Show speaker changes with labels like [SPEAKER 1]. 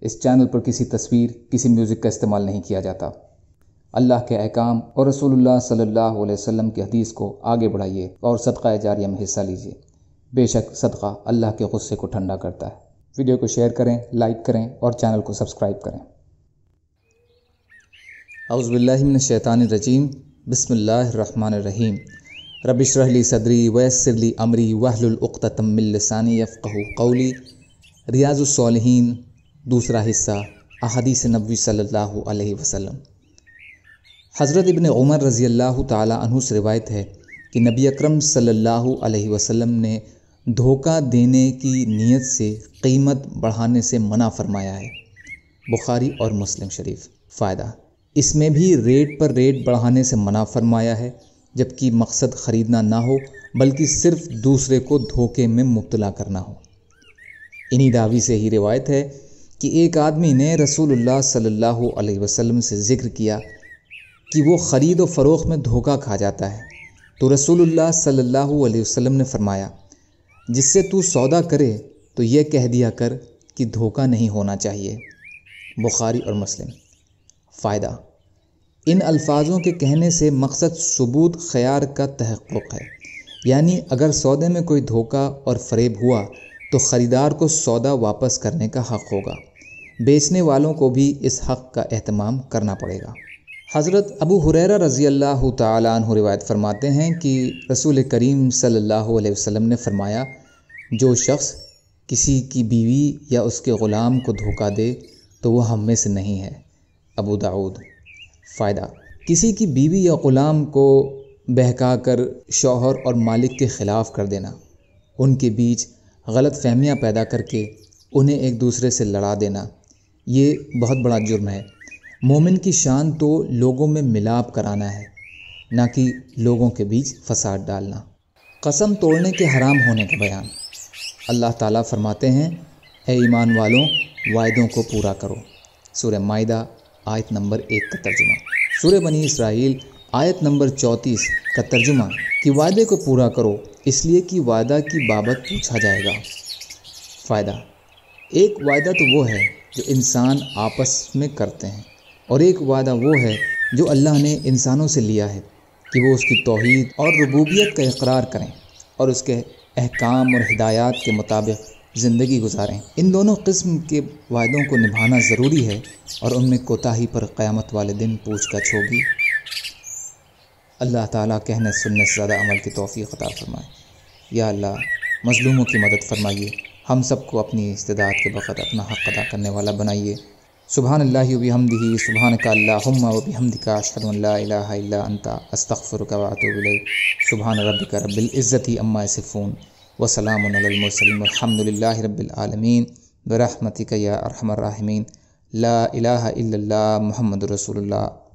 [SPEAKER 1] اس channel پر کسی تصویر، کسی میوزک کا استعمال نہیں کیا جاتا۔ اللہ کے احکام اور رسول اللہ صلی اللہ علیہ وسلم کی حدیث کو آگے بڑھائیے اور صدقہ جاریہ میں حصہ لیجیے۔ بے شک صدقہ اللہ کے غصے کو ٹھنڈا کرتا ہے۔ ویڈیو کو شیئر کریں، لائک کریں اور چینل کو سبسکرائب کریں۔ اعوذ باللہ من الشیطان الرجیم۔ بسم اللہ الرحمن الرحیم۔ رب اشرح لی صدری ویسر لی امری وحل العقدۃ من لسانی یفقهوا قولی۔ ریاض الصالحین۔ دوسرا حصہ احادیث نبوی صلی اللہ علیہ وسلم۔ حضرت ابن عمر رضی اللہ تعالی عنہ سے روایت ہے کہ نبی اکرم صلی اللہ علیہ وسلم نے دھوکہ دینے کی نیت سے قیمت بڑھانے سے منع فرمایا ہے۔ بخاری اور مسلم شریف۔ فائدہ۔ اس میں بھی ریٹ پر ریٹ بڑھانے سے منع فرمایا ہے، جبکہ مقصد خریدنا نہ ہو، بلکہ صرف دوسرے کو دھوکے میں مبتلا کرنا ہو۔ انہی دعوی سے ہی روایت ہے کہ ایک آدمی نے رسول اللہ صلی اللہ علیہ وسلم سے ذکر کیا کہ وہ خرید و فروخت میں دھوکہ کھا جاتا ہے۔ تو رسول اللہ صلی اللہ علیہ وسلم نے فرمایا، جس سے تو سودا کرے تو یہ کہہ دیا کر کہ دھوکہ نہیں ہونا چاہیے۔ بخاری اور مسلم۔ فائدہ۔ ان الفاظوں کے کہنے سے مقصد ثبوت خیار کا تحقق ہے۔ یعنی اگر سودے میں کوئی دھوکہ اور فریب ہوا تو خریدار کو سودا واپس کرنے کا حق ہوگا۔ بیچنے والوں کو بھی اس حق کا اہتمام کرنا پڑے گا۔ حضرت ابو حریرہ رضی اللہ تعالیٰ عنہ روایت فرماتے ہیں کہ رسول کریم صلی اللہ علیہ وسلم نے فرمایا، جو شخص کسی کی بیوی یا اس کے غلام کو دھوکہ دے تو وہ ہم میں سے نہیں ہے۔ ابو داود فائدہ۔ کسی کی بیوی یا غلام کو بہکا کر شوہر اور مالک کے خلاف کر دینا، ان کے بیچ غلط فہمیاں پیدا کر کے انہیں ایک دوسرے سے لڑا دینا یہ بہت بڑا جرم ہے۔ مومن کی شان تو لوگوں میں ملاپ کرانا ہے، نہ کہ لوگوں کے بیچ فساد ڈالنا۔ قسم توڑنے کے حرام ہونے کا بیان۔ اللہ تعالیٰ فرماتے ہیں، اے ایمان والوں، وعدوں کو پورا کرو۔ سورہ معدہ آیت نمبر ایک کا ترجمہ۔ سورہ بنی اسرائیل، آیت نمبر چوتیس کا ترجمہ۔ کہ وعدے کو پورا کرو، اس لیے کہ وعدہ کی بابت پوچھا جائے گا۔ فائدہ ایک وعدہ تو وہ ہے جو انسان آپس میں کرتے ہیں، اور ایک وعدہ وہ ہے جو اللہ نے انسانوں سے لیا ہے کہ وہ اس کی توحید اور ربوبیت کا اقرار کریں اور اس کے احکام اور ہدایات کے مطابق زندگی گزاریں۔ ان دونوں قسم کے وعدوں کو نبھانا ضروری ہے اور ان میں کوتاہی پر قیامت والے دن پوچھ گچھ ہوگی۔ اللہ تعالیٰ کہنے سننے سے زیادہ عمل کی توفیق عطا فرمائے۔ یا اللہ، مظلوموں کی مدد فرمائیے۔ ہم سب کو اپنی استداد کے وقت اپنا حق ادا کرنے والا بنائیے۔ سبحان اللہ وبی حمدی سبحان کا اللہ وبی حمد کا اشد اللہ الہ الا انتا استغفر کا واتوب الیک۔ سبحان رب کا رب العزتی اما صفون وسلام علی المرسلین۔ الحمد للہ رب العالمین۔ برحمتک یا ارحم الراحمین۔ لا الہ الا اللہ محمد رسول اللہ۔